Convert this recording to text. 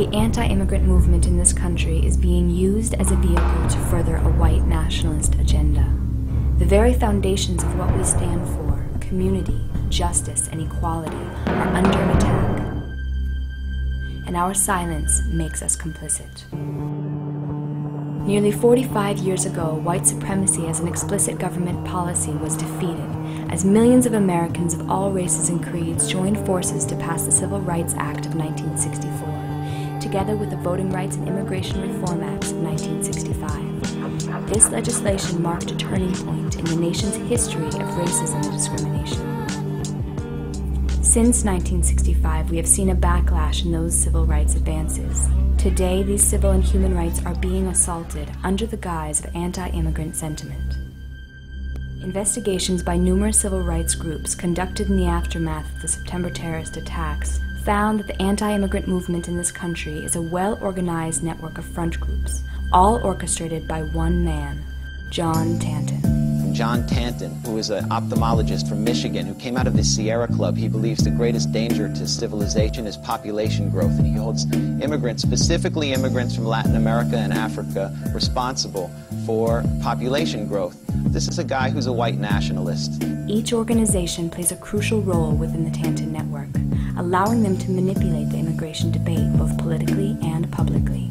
The anti-immigrant movement in this country is being used as a vehicle to further a white nationalist agenda. The very foundations of what we stand for, community, justice, and equality, are under attack. And our silence makes us complicit. Nearly 45 years ago, white supremacy as an explicit government policy was defeated as millions of Americans of all races and creeds joined forces to pass the Civil Rights Act of 1964, together with the Voting Rights and Immigration Reform Acts of 1965. This legislation marked a turning point in the nation's history of racism and discrimination. Since 1965, we have seen a backlash in those civil rights advances. Today, these civil and human rights are being assaulted under the guise of anti immigrant sentiment. Investigations by numerous civil rights groups conducted in the aftermath of the September terrorist attacks found that the anti immigrant movement in this country is a well organized network of front groups, all orchestrated by one man, John Tanton. John Tanton, who is an ophthalmologist from Michigan who came out of the Sierra Club. He believes the greatest danger to civilization is population growth, and he holds immigrants, specifically immigrants from Latin America and Africa, responsible for population growth. This is a guy who's a white nationalist. Each organization plays a crucial role within the Tanton network, allowing them to manipulate the immigration debate both politically and publicly.